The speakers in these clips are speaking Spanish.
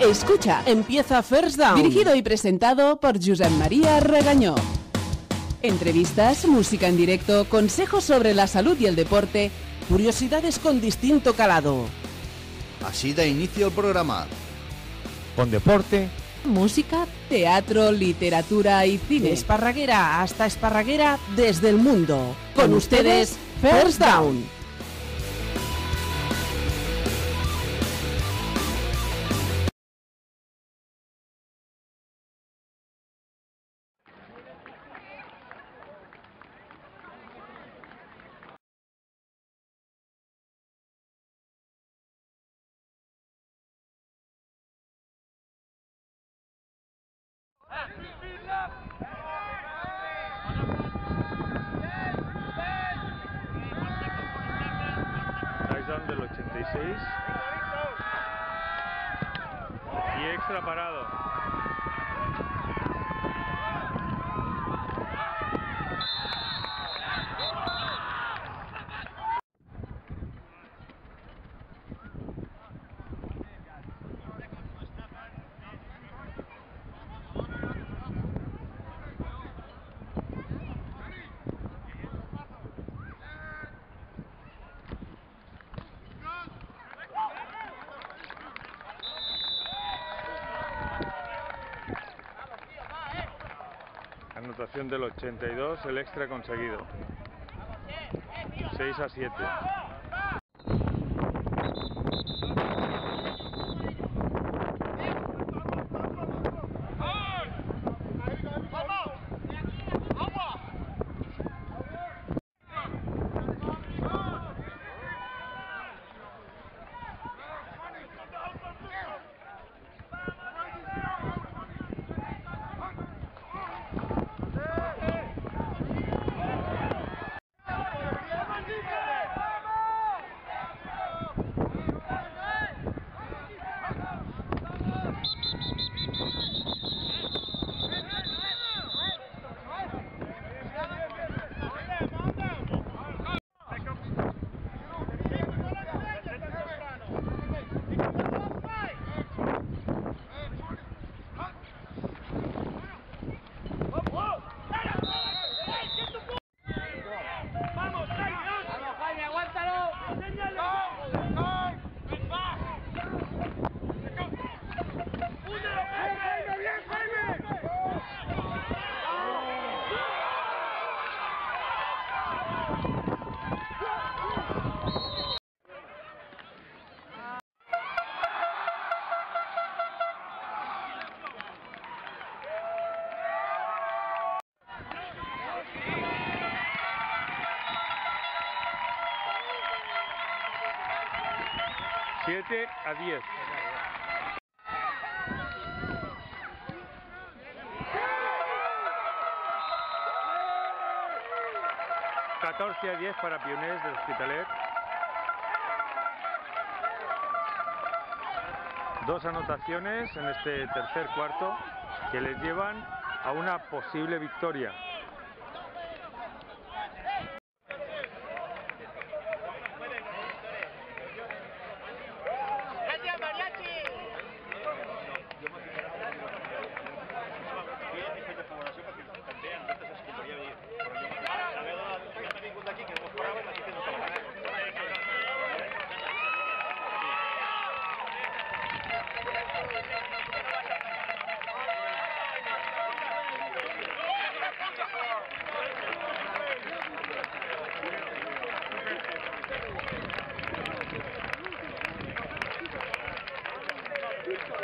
Escucha. Empieza First Down. Dirigido y presentado por Josep María Regañó. Entrevistas, música en directo, consejos sobre la salud y el deporte, curiosidades con distinto calado. Así da inicio el programa. Con deporte, Música, teatro, literatura y cine. Esparraguera hasta Esparraguera desde el mundo. Con ustedes, First Down. Touchdown del 86. Y extra parado. Anotación del 82, el extra conseguido. 6 a 7. Siete a 10. Catorce a 10 para Pioners del Hospitalet. Dos anotaciones en este tercer cuarto que les llevan a una posible victoria.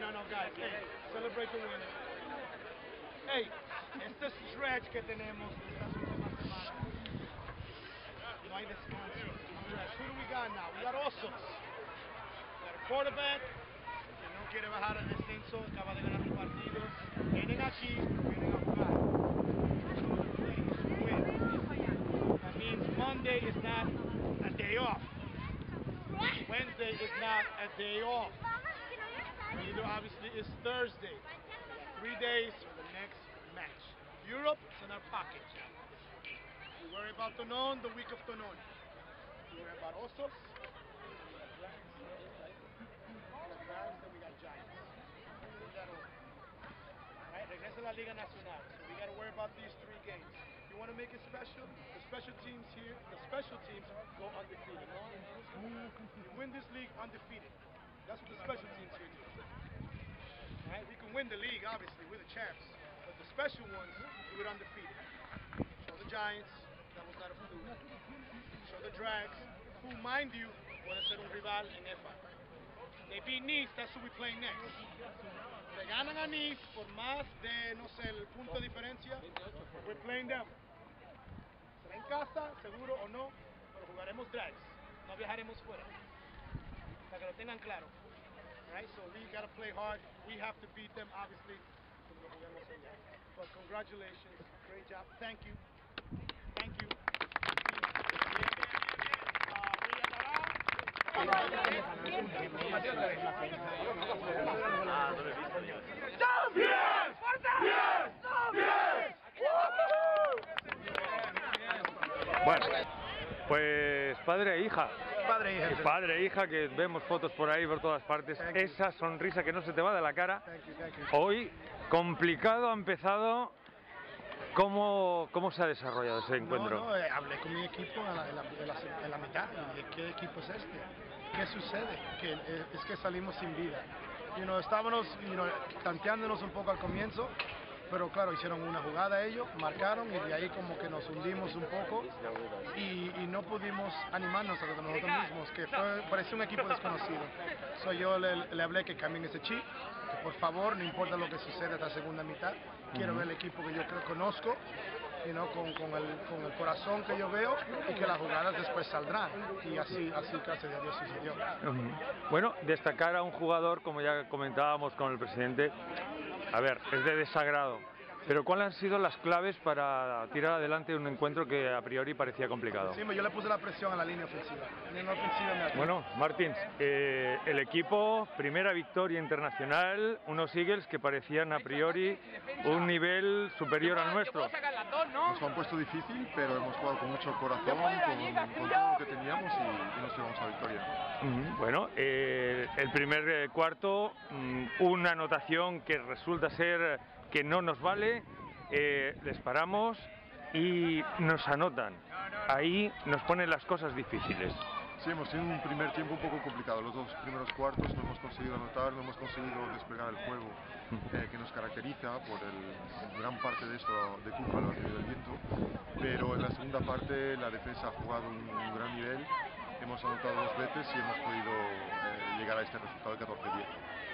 guys. Hey, celebrate the win. Hey, este stretch que tenemos semanas. No hay descanso. Who do we got now? We got Osos. We got a quarterback que no quiere bajar al descenso, acaba de ganar un partido. Vienen aquí, vienen a jugar. That means Monday is not a day off. Wednesday is not a day off. Neither obviously is Thursday. Three days for the next match. Europe is in our pocket. We worry about Tonon the week of Tonon. We worry about Osos. We got and Giants. We regresa la Liga Nacional. So we got to worry about these three games. You want to make it special? The special teams here, the special teams go undefeated. You win this league undefeated. That's what the special teams here do. Alright, we can win the league, obviously, we're the champs. But the special ones do it undefeated. Show the Giants, that was not a fluke. Show the Drags, who, mind you, puede ser un rival en EFA. They beat Nice, that's who we play next. Le ganan a Nice por más de, no sé, el punto de diferencia. We're playing them. Será en casa, seguro o no, pero jugaremos drags. No viajaremos fuera. Para que lo tengan claro. Alright, so we gotta play hard. We have to beat them, obviously. But congratulations, great job. Thank you. Thank you. Ah, Villarreal. Bueno, pues padre e hija. Padre e hija. Que Padre e hija, que vemos fotos por ahí, por todas partes. Thank you. Esa sonrisa que no se te va de la cara. Thank you, thank you. Hoy, complicado ha empezado. ¿Cómo, cómo se ha desarrollado ese encuentro? No, no, eh, hablé con mi equipo en la, la- la mitad y dije, ¿qué equipo es este? ¿Qué sucede? Que eh, es que salimos sin vida. You know, estábamos you know, tanteándonos un poco al comienzo, pero claro, hicieron una jugada ellos, marcaron y de ahí como que nos hundimos un poco y, y no pudimos animarnos a nosotros mismos, que fue, parecía un equipo desconocido. So, yo le, le hablé que cambien ese chip, que por favor, no importa lo que suceda esta segunda mitad, quiero ver el equipo que yo creo conozco, you know, con, con, el, con el corazón que yo veo y que las jugadas después saldrán. Y así, así gracias a Dios sucedió. Ujú. Bueno, destacar a un jugador, como ya comentábamos con el presidente, a ver, es de desagrado. Pero ¿cuáles han sido las claves para tirar adelante un encuentro que a priori parecía complicado? Sí, yo le puse la presión a la línea ofensiva. La línea ofensiva me Bueno, Martins, eh, el equipo, primera victoria internacional, unos Eagles que parecían a priori un nivel superior al nuestro. Nos han puesto difícil, pero hemos jugado con mucho corazón, con, con todo lo que teníamos y, y nos llevamos a la victoria. Bueno, eh, el primer eh, cuarto, mm, una anotación que resulta ser que no nos vale, eh, les paramos y nos anotan. Ahí nos ponen las cosas difíciles. Sí, hemos tenido un primer tiempo un poco complicado. Los dos primeros cuartos no hemos conseguido anotar, no hemos conseguido desplegar el juego eh, que nos caracteriza por el, gran parte de esto de culpa lo ha tenido el viento. Pero en la segunda parte la defensa ha jugado un, un gran nivel. Hemos anotado dos veces y hemos podido eh, llegar a este resultado de 14-10.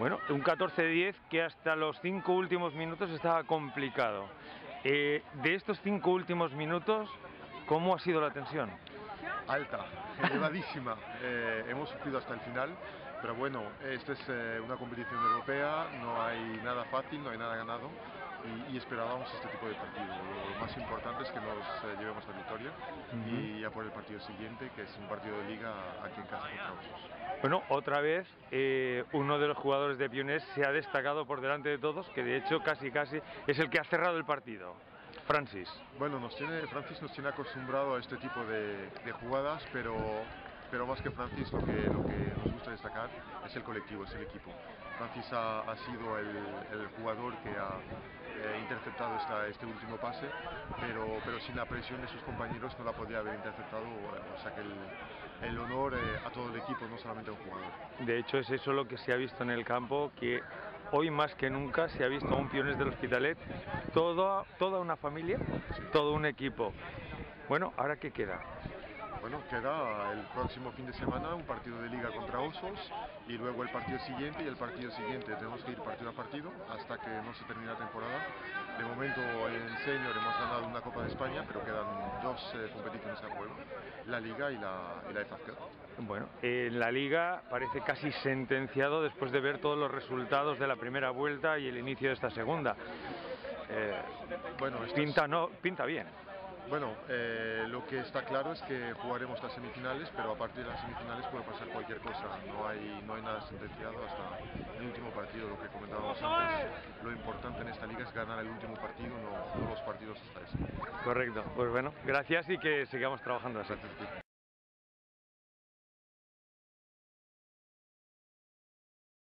Bueno, un 14-10 que hasta los cinco últimos minutos estaba complicado. Eh, de estos cinco últimos minutos, ¿cómo ha sido la tensión? alta, elevadísima. Eh, hemos sufrido hasta el final, pero bueno, esta es eh, una competición europea, no hay nada fácil, no hay nada ganado y, y esperábamos este tipo de partido. Lo más importante es que nos eh, llevemos la victoria y ya por el partido siguiente, que es un partido de liga aquí en casa contra Osos. Bueno, otra vez eh, uno de los jugadores de Pionés se ha destacado por delante de todos, que de hecho casi casi es el que ha cerrado el partido. Francis. Bueno, nos tiene, Francis nos tiene acostumbrado a este tipo de, de jugadas, pero, pero más que Francis lo que, lo que nos gusta destacar es el colectivo, es el equipo. Francis ha, ha sido el, el jugador que ha eh, interceptado esta, este último pase, pero, pero sin la presión de sus compañeros no la podía haber interceptado, o sea que el, el honor eh, a todo el equipo, no solamente a un jugador. De hecho es eso lo que se ha visto en el campo, que hoy más que nunca se ha visto a un Piones del Hospitalet, toda, toda una familia, todo un equipo. Bueno, ¿ahora qué queda? Bueno, queda el próximo fin de semana un partido de liga contra Osos y luego el partido siguiente y el partido siguiente. Tenemos que ir partido a partido hasta que no se termine la temporada. De momento en senior hemos ganado una Copa de España, pero quedan dos eh, competiciones a juego, la liga y la, y la FA Cup. Bueno, en la liga parece casi sentenciado después de ver todos los resultados de la primera vuelta y el inicio de esta segunda. Eh, Bueno, pinta, no, pinta bien. Bueno, eh, lo que está claro es que jugaremos las semifinales, pero a partir de las semifinales puede pasar cualquier cosa. No hay, no hay nada sentenciado hasta el último partido, lo que comentábamos antes. Lo importante en esta liga es ganar el último partido, no, no los partidos hasta ese. Correcto. Pues bueno, gracias y que sigamos trabajando así.